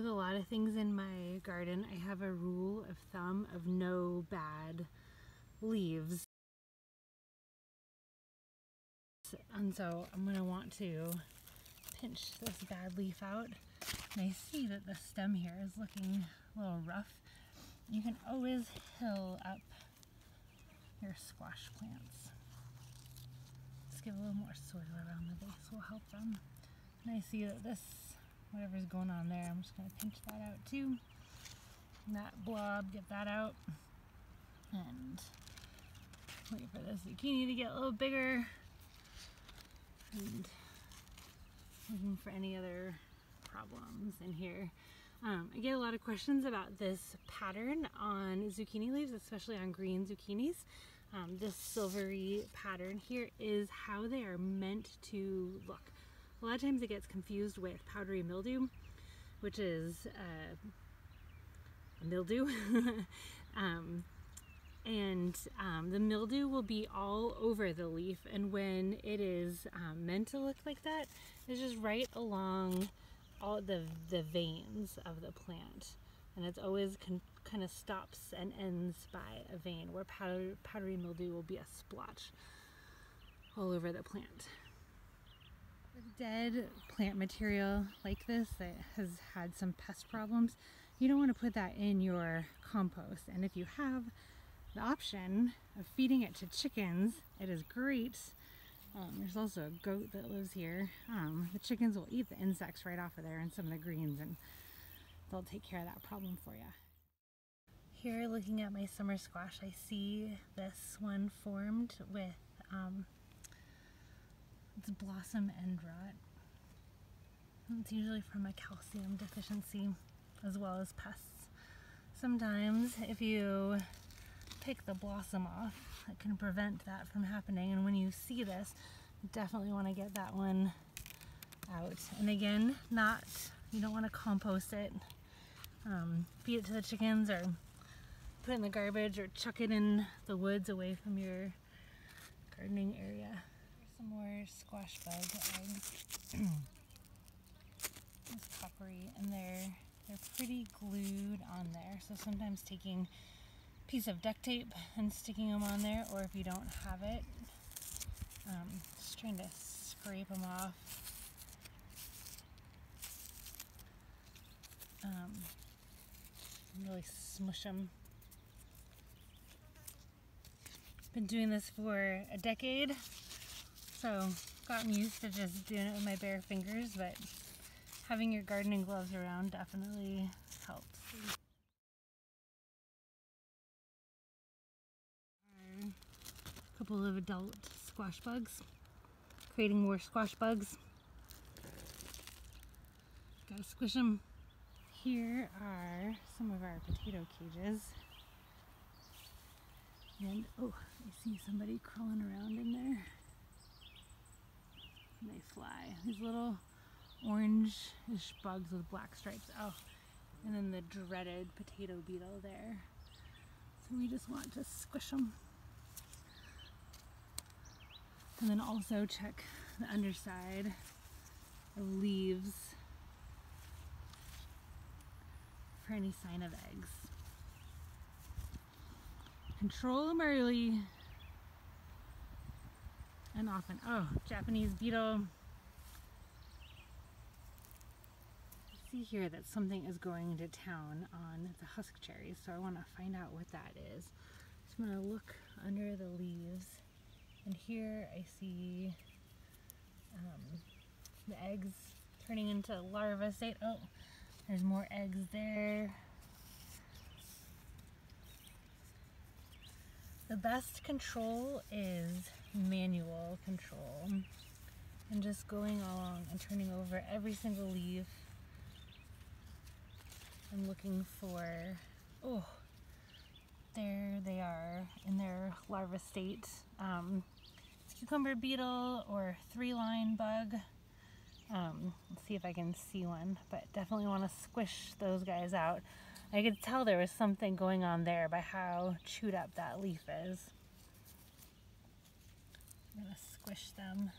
With a lot of things in my garden, I have a rule of thumb of no bad leaves. And so I'm to want to pinch this bad leaf out. And I see that the stem here is looking a little rough. You can always hill up your squash plants. Just give a little more soil around the base will help them. And I see that this, whatever's going on there, I'm just going to pinch that out too. And that blob, get that out. And wait for the zucchini to get a little bigger. And looking for any other problems in here. Um, I get a lot of questions about this pattern on zucchini leaves, especially on green zucchinis. Um, this silvery pattern here is how they are meant to look. A lot of times it gets confused with powdery mildew, which is uh, mildew. um, and um, the mildew will be all over the leaf and when it is um, meant to look like that it's just right along all the the veins of the plant and it's always kind of stops and ends by a vein where powder, powdery mildew will be a splotch all over the plant with dead plant material like this that has had some pest problems you don't want to put that in your compost and if you have the option of feeding it to chickens. It is great. Um, there's also a goat that lives here. Um, the chickens will eat the insects right off of there and some of the greens and they'll take care of that problem for you. Here looking at my summer squash I see this one formed with um, its blossom end rot. It's usually from a calcium deficiency as well as pests. Sometimes if you pick the blossom off. It can prevent that from happening. And when you see this, definitely want to get that one out. And again, not, you don't want to compost it. Um, feed it to the chickens or put it in the garbage or chuck it in the woods away from your gardening area. Some more squash bug eggs. it's coppery and they're they're pretty glued on there. So sometimes taking a piece of duct tape and sticking them on there or if you don't have it um, just trying to scrape them off um, really smush them been doing this for a decade so gotten used to just doing it with my bare fingers but having your gardening gloves around definitely helps A couple of adult squash bugs, creating more squash bugs. Gotta squish them. Here are some of our potato cages. And, oh, I see somebody crawling around in there. They fly. These little orange-ish bugs with black stripes. Oh, and then the dreaded potato beetle there. So we just want to squish them. And then also check the underside of leaves for any sign of eggs. Control them early and often. Oh, Japanese beetle. see here that something is going to town on the husk cherries, so I want to find out what that is. So I'm going to look under the leaves and here I see um, the eggs turning into larva state. Oh, there's more eggs there. The best control is manual control and just going along and turning over every single leaf and looking for, oh, there they are in their larva state. Um, cucumber beetle or three-line bug. Um, let's see if I can see one, but definitely want to squish those guys out. I could tell there was something going on there by how chewed up that leaf is. I'm going to squish them.